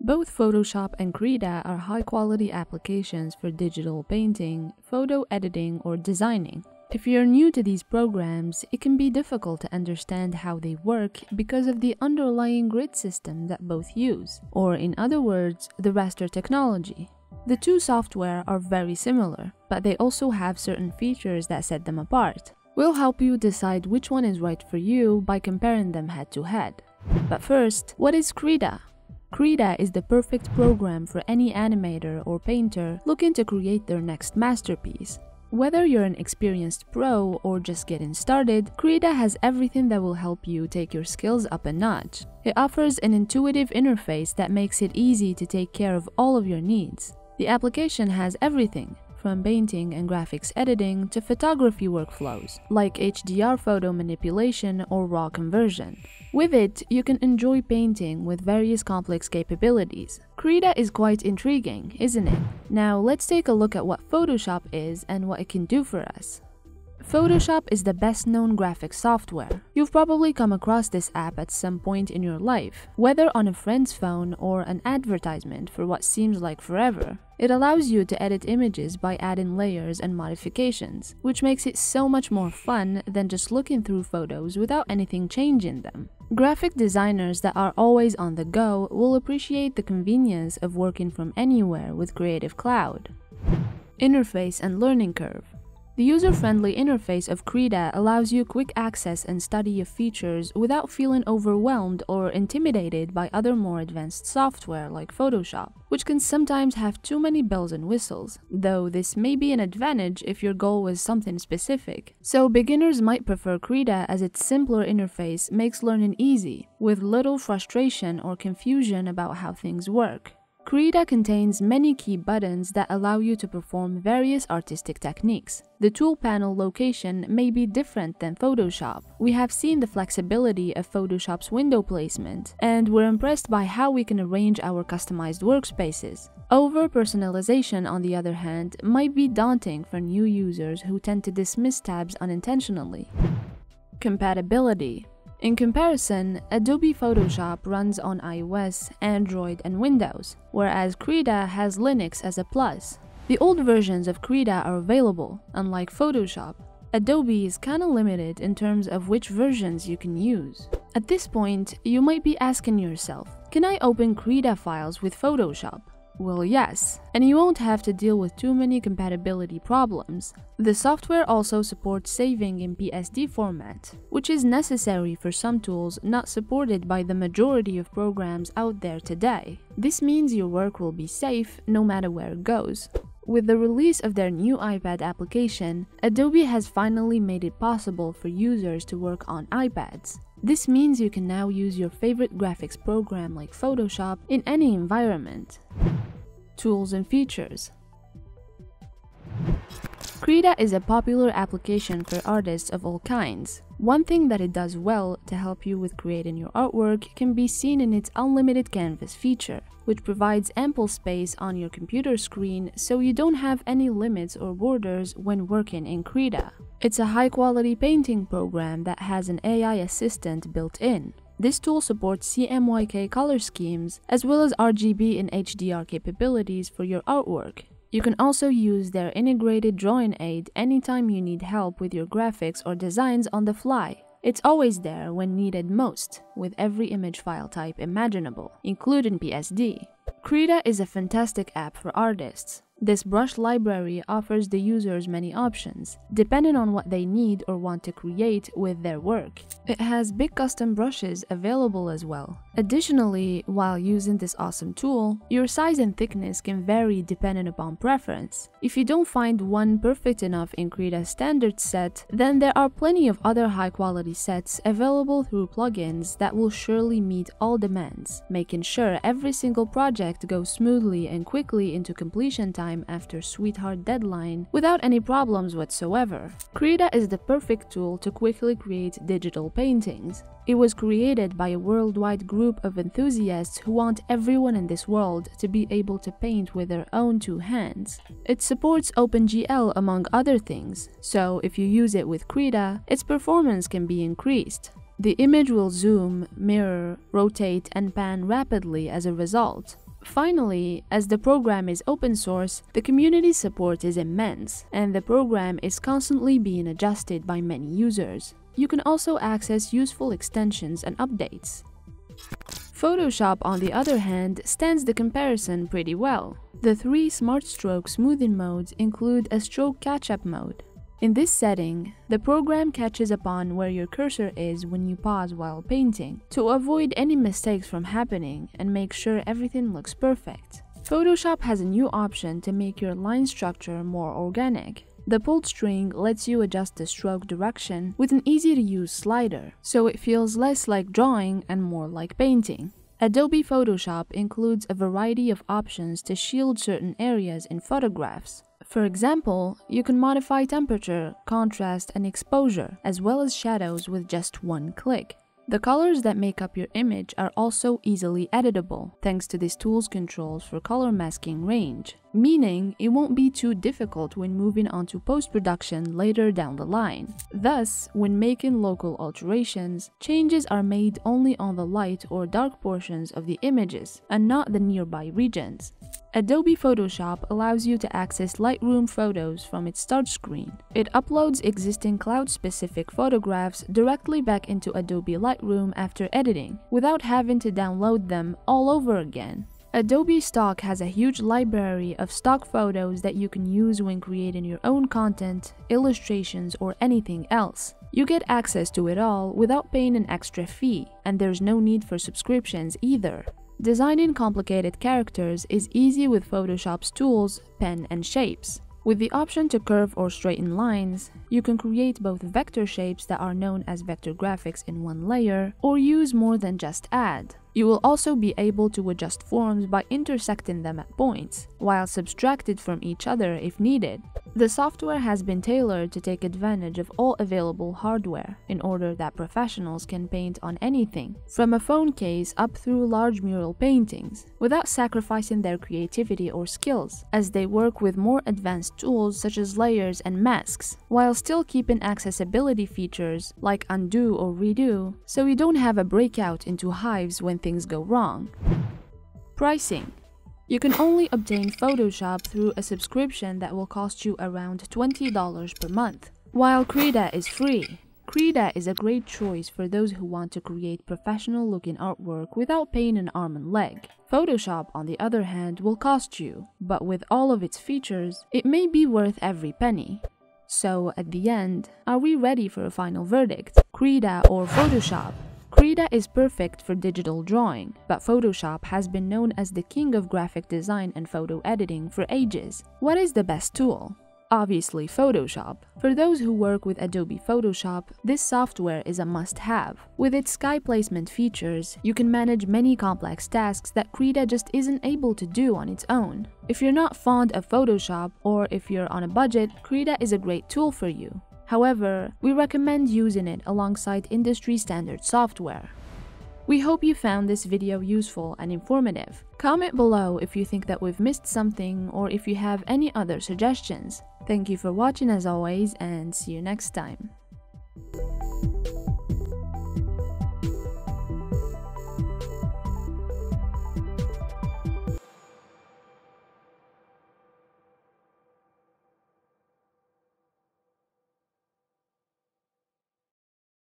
Both Photoshop and Krita are high quality applications for digital painting, photo editing, or designing. If you're new to these programs, it can be difficult to understand how they work because of the underlying grid system that both use, or in other words, the raster technology. The two software are very similar, but they also have certain features that set them apart. We'll help you decide which one is right for you by comparing them head to head. But first, what is Krita? Krita is the perfect program for any animator or painter looking to create their next masterpiece. Whether you're an experienced pro or just getting started, Krita has everything that will help you take your skills up a notch. It offers an intuitive interface that makes it easy to take care of all of your needs. The application has everything from painting and graphics editing to photography workflows, like HDR photo manipulation or RAW conversion. With it, you can enjoy painting with various complex capabilities. Krita is quite intriguing, isn't it? Now let's take a look at what Photoshop is and what it can do for us. Photoshop is the best known graphics software. You've probably come across this app at some point in your life, whether on a friend's phone or an advertisement for what seems like forever. It allows you to edit images by adding layers and modifications, which makes it so much more fun than just looking through photos without anything changing them. Graphic designers that are always on the go will appreciate the convenience of working from anywhere with Creative Cloud. Interface and Learning Curve the user-friendly interface of Krita allows you quick access and study of features without feeling overwhelmed or intimidated by other more advanced software like Photoshop, which can sometimes have too many bells and whistles, though this may be an advantage if your goal was something specific. So beginners might prefer Krita as its simpler interface makes learning easy, with little frustration or confusion about how things work. Krita contains many key buttons that allow you to perform various artistic techniques. The tool panel location may be different than Photoshop. We have seen the flexibility of Photoshop's window placement, and we're impressed by how we can arrange our customized workspaces. Over-personalization, on the other hand, might be daunting for new users who tend to dismiss tabs unintentionally. Compatibility in comparison, Adobe Photoshop runs on iOS, Android, and Windows, whereas Krita has Linux as a plus. The old versions of Krita are available, unlike Photoshop. Adobe is kinda limited in terms of which versions you can use. At this point, you might be asking yourself, can I open Krita files with Photoshop? Well, yes, and you won't have to deal with too many compatibility problems. The software also supports saving in PSD format, which is necessary for some tools not supported by the majority of programs out there today. This means your work will be safe no matter where it goes. With the release of their new iPad application, Adobe has finally made it possible for users to work on iPads. This means you can now use your favorite graphics program like Photoshop in any environment. Tools and features Krita is a popular application for artists of all kinds. One thing that it does well to help you with creating your artwork can be seen in its unlimited canvas feature, which provides ample space on your computer screen so you don't have any limits or borders when working in Krita. It's a high-quality painting program that has an AI assistant built in. This tool supports CMYK color schemes as well as RGB and HDR capabilities for your artwork. You can also use their integrated drawing aid anytime you need help with your graphics or designs on the fly. It's always there when needed most, with every image file type imaginable, including PSD. Krita is a fantastic app for artists. This brush library offers the users many options, depending on what they need or want to create with their work. It has big custom brushes available as well. Additionally, while using this awesome tool, your size and thickness can vary depending upon preference. If you don't find one perfect enough in Krita's standard set, then there are plenty of other high-quality sets available through plugins that will surely meet all demands, making sure every single project goes smoothly and quickly into completion time time after Sweetheart deadline without any problems whatsoever. Krita is the perfect tool to quickly create digital paintings. It was created by a worldwide group of enthusiasts who want everyone in this world to be able to paint with their own two hands. It supports OpenGL among other things, so if you use it with Krita, its performance can be increased. The image will zoom, mirror, rotate, and pan rapidly as a result. Finally, as the program is open source, the community support is immense, and the program is constantly being adjusted by many users. You can also access useful extensions and updates. Photoshop, on the other hand, stands the comparison pretty well. The three Smart Stroke smoothing modes include a stroke catch-up mode. In this setting, the program catches upon where your cursor is when you pause while painting, to avoid any mistakes from happening and make sure everything looks perfect. Photoshop has a new option to make your line structure more organic. The pulled string lets you adjust the stroke direction with an easy-to-use slider, so it feels less like drawing and more like painting. Adobe Photoshop includes a variety of options to shield certain areas in photographs. For example, you can modify temperature, contrast, and exposure, as well as shadows with just one click. The colors that make up your image are also easily editable, thanks to this tool's controls for color masking range, meaning it won't be too difficult when moving on to post-production later down the line. Thus, when making local alterations, changes are made only on the light or dark portions of the images, and not the nearby regions. Adobe Photoshop allows you to access Lightroom photos from its start screen. It uploads existing cloud-specific photographs directly back into Adobe Lightroom after editing, without having to download them all over again. Adobe Stock has a huge library of stock photos that you can use when creating your own content, illustrations, or anything else. You get access to it all without paying an extra fee, and there's no need for subscriptions either. Designing complicated characters is easy with Photoshop's tools, pen, and shapes. With the option to curve or straighten lines, you can create both vector shapes that are known as vector graphics in one layer, or use more than just add. You will also be able to adjust forms by intersecting them at points, while subtracted from each other if needed. The software has been tailored to take advantage of all available hardware in order that professionals can paint on anything, from a phone case up through large mural paintings, without sacrificing their creativity or skills, as they work with more advanced tools such as layers and masks, while still keeping accessibility features like undo or redo, so you don't have a breakout into hives when things go wrong. Pricing you can only obtain Photoshop through a subscription that will cost you around $20 per month, while Krita is free. Krita is a great choice for those who want to create professional looking artwork without paying an arm and leg. Photoshop, on the other hand, will cost you, but with all of its features, it may be worth every penny. So, at the end, are we ready for a final verdict? Krita or Photoshop? Krita is perfect for digital drawing, but Photoshop has been known as the king of graphic design and photo editing for ages. What is the best tool? Obviously, Photoshop. For those who work with Adobe Photoshop, this software is a must-have. With its sky replacement features, you can manage many complex tasks that Krita just isn't able to do on its own. If you're not fond of Photoshop, or if you're on a budget, Krita is a great tool for you. However, we recommend using it alongside industry standard software. We hope you found this video useful and informative. Comment below if you think that we've missed something or if you have any other suggestions. Thank you for watching as always and see you next time.